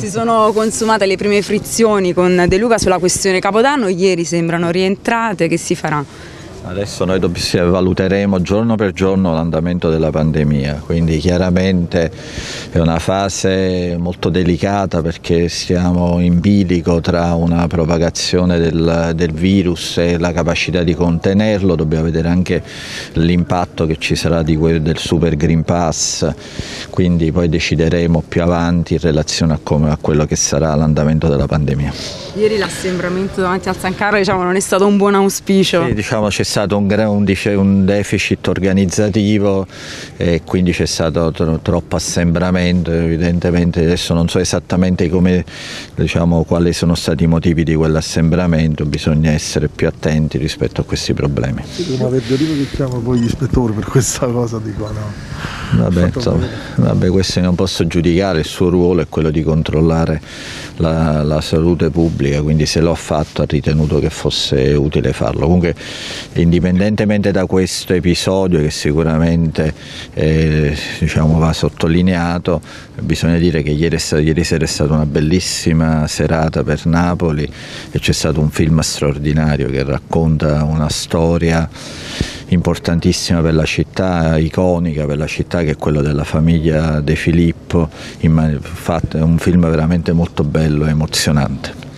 Si sono consumate le prime frizioni con De Luca sulla questione Capodanno, ieri sembrano rientrate, che si farà? Adesso noi valuteremo giorno per giorno l'andamento della pandemia, quindi chiaramente è una fase molto delicata perché siamo in bilico tra una propagazione del, del virus e la capacità di contenerlo, dobbiamo vedere anche l'impatto che ci sarà di quel, del Super Green Pass, quindi poi decideremo più avanti in relazione a, come, a quello che sarà l'andamento della pandemia. Ieri l'assembramento davanti al San Carlo diciamo, non è stato un buon auspicio. Sì, diciamo, c'è stato un, un, deficit organizzativo e quindi c'è stato troppo assembramento, evidentemente adesso non so esattamente come, diciamo, quali sono stati i motivi di quell'assembramento, bisogna essere più attenti rispetto a questi problemi. Sì, ma Verdolino che chiama poi gli ispettori per questa cosa dicono. Vabbè, insomma, vabbè, questo non posso giudicare, il suo ruolo è quello di controllare la, la, salute pubblica, quindi se l'ho fatto ha ritenuto che fosse utile farlo. Comunque indipendentemente da questo episodio che sicuramente eh, diciamo, va sottolineato, bisogna dire che ieri, ieri sera è stata una bellissima serata per Napoli e c'è stato un film straordinario che racconta una storia importantissima per la città, iconica per la città che è quello della famiglia De Filippo, un film veramente molto bello e emozionante.